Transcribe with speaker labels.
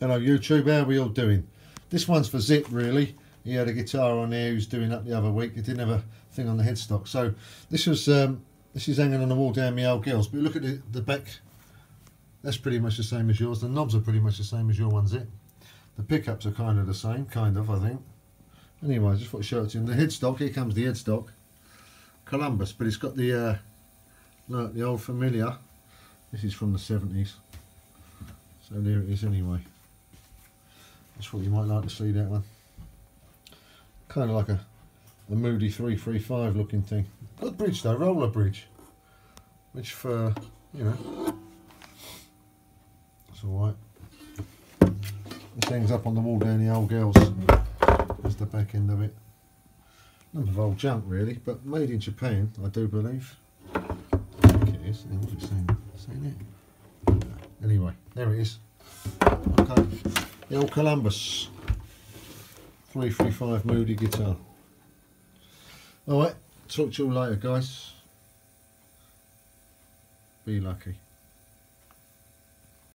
Speaker 1: Hello YouTube, how are we all doing? This one's for Zip really. He had a guitar on there he was doing up the other week. He didn't have a thing on the headstock. So this was um, this is hanging on the wall down my old girls. But look at the, the back. That's pretty much the same as yours. The knobs are pretty much the same as your one, Zip. The pickups are kind of the same, kind of I think. Anyway, I just thought to show it to you. The headstock, here comes the headstock. Columbus, but it's got the uh, look, the old familiar. This is from the 70s. So there it is anyway. Just thought you might like to see that one. Kind of like a, a Moody 335 looking thing. Good bridge though, roller bridge. Which for, you know, it's alright. This hangs up on the wall down the old girls. There's the back end of it. Number of old junk really, but made in Japan, I do believe. Think it is. What's it saying? Saying it? Anyway, there it is. Okay. The old Columbus 335 Moody guitar. Alright, talk to you all later guys. Be lucky.